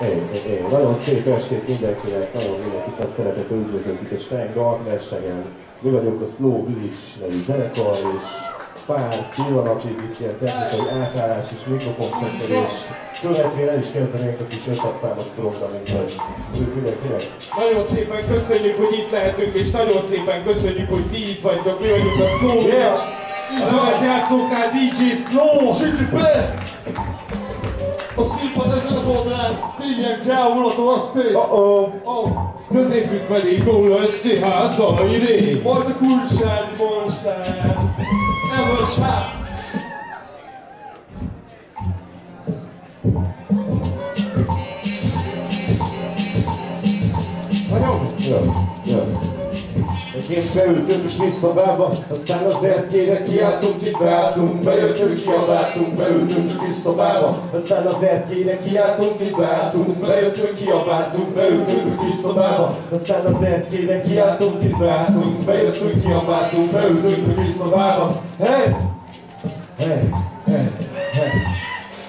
Én, én, én. Nagyon szép estét mindenkinek, nagyon mindenkit szeretettel üdvözlünk itt a Stein Dalt versenyen. Mi vagyunk a Slow Village nevű zenekar, és pár pillanatig itt ilyen technikai átállás és mikrofoncsesselés követvén el is kezdenénk a kis 5 számos programunkat. Üdv mindenkinek! Nagyon szépen köszönjük, hogy itt lehetünk, és nagyon szépen köszönjük, hogy ti itt vagytok. Mi vagyunk a Slow Yeah. Beach. A lemezjátszóknál DJ Slow. Sütjük be! A színpad ezen az oldalán tégyen kell vonaton a stage. Oh-oh! Oh, Középük pedig Góla SCH Zalai Ré. majd a kulcsán monster. MSH. Vagyok? Jön, jön. Megint beültünk kis szobába, aztán az erkére kiáltunk, itt beálltunk, bejöttünk, kiabáltunk, beültünk a kis aztán az erkére kiáltunk, itt beálltunk, bejöttünk, kiabáltunk, beültünk a kis aztán az erkére kiáltunk, itt beálltunk, bejöttünk, kiabáltunk, beültünk a kis. Hey! Hey! Hey! Hey!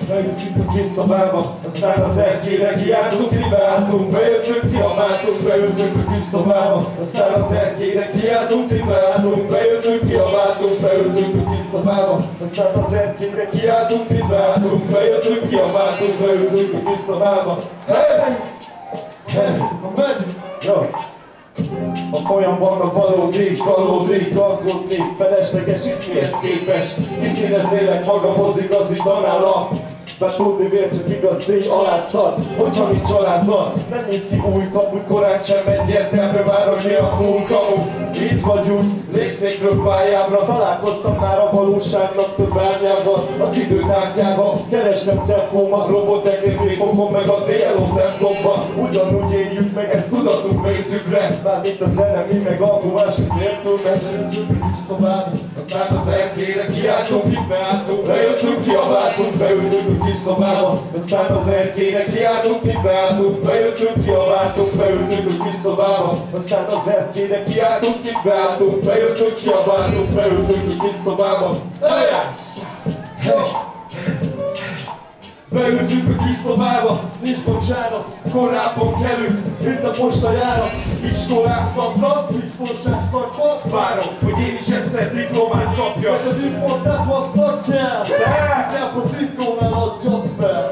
Beültünk a kis szobába, aztán az erkére kiáltunk, ki beálltunk, bejöttünk, kiabáltunk, beültünk a kis szobába, aztán az erkére kiáltunk, ki beálltunk, bejöttünk, kiabáltunk, beültünk a kis szobába, aztán az erkére kiáltunk, ki beálltunk, bejöttünk, kiabáltunk, beültünk a kis szobába. Hey! Hey! Megyünk. Jó! A folyamban a valódi, kalódik, aggódni, felesleges iszmihez képest. Kiszínezélek magamhoz igazi danála. Bár tudni vér csak igaz díj alátszat, hogyha nincs alázat, nem nyitsz ki új kaput, korán sem egyértelmű már, hogy mi a full kamu. Így vagy úgy, lépnék pályámra, találkoztam már a valóságnak több árnyában, az idő tárgyába, keresnem tempómat, roboteknél fogom meg a DLO templomba, ugyanúgy éljük meg ezt tudatunk mélytükre, mármint a zene, mi meg alkuvásunk nélkül, megyünk. A kis szobába, aztán az erkére kiáltunk, itt beálltunk, bejöttünk, kiabáltunk, beültünk a kis szobába, aztán az erkére kiáltunk, itt beálltunk, bejöttünk, kiabáltunk, beültünk a kis szobába, aztán az erkére kiáltunk, itt beálltunk, bejöttünk, kiabáltunk, beültünk a kis szobába. Beültünk a kis szobába, nincs bocsánat, korábban kelünk, mint a postajárat. Iskolák szakad, biztonság szakad, várom, hogy én is egyszer diplomát kapjak. Mert az importát hasznak kell, kell a szintrónál adjad fel.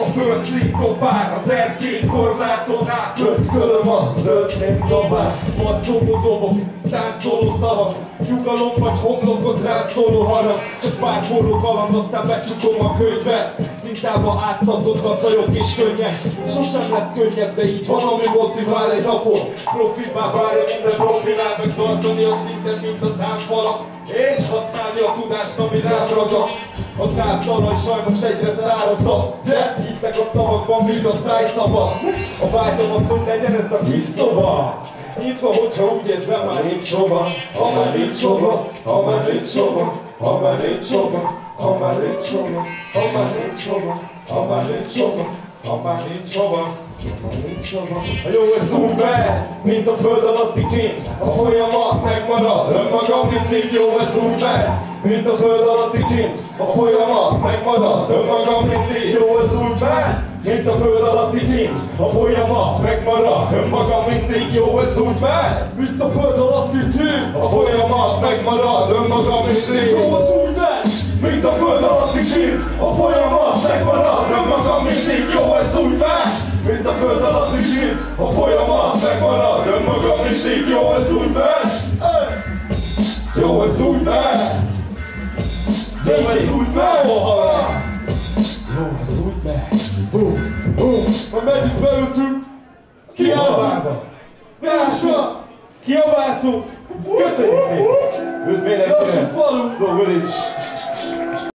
A földszinton pár, az erkély korláton át. Pöckölöm a zöld széntovát, Pattogó dobok, táncoló szavak, nyugalom vagy homlokot ráncoló harag, csak pár forró kaland, aztán becsukom a könyvet. Tintába áztatott gazajok és könnyek, sosem lesz könnyebb, de így van, ami motivál egy napon. Profibá várja minden profinál, meg tartani a szintet, mint a támfalak, és használni a tudást, ami rám ragad. A táptalaj sajnos egyre szárazabb, de hiszek a szavakban, míg a száj szabad. A vágyam az, hogy legyen ez a kis szoba. Nyitva, hogyha úgy érzem, már nincs hova, ha már nincs hova, ha már nincs hova, ha már nincs hova, ha már nincs hova, ha már nincs hova, ha már nincs hova, ha már nincs hova. ha már nincs hova. A jó ez úgy megy, mint a föld alatti kint, a folyamat megmarad, önmagam mindig jó ez úgy megy, mint a föld alatti kint, a folyamat megmarad, önmagam mindig jó ez úgy megy, mint a föld alatti kint, a folyamat megmarad, önmagam mindig jó ez úgy megy, Mint a föld alatti kint, a folyamat megmarad, önmagam mindig jó az úgy megy. mint a föld alatti kint, a folyamat megmarad, önmagam mindig jó ez úgy más, mint a föld alatti kint, a folyamat megmarad, önmagam mindig jó ez úgy más, jó ez úgy más, jó ez úgy más, jó ez úgy más, bum, bum, Ha megyünk, beültünk, kiabálva, és van. kiabáltunk, köszönjük szépen! Üdv Lassú mindenkinek! falu. Slow Village!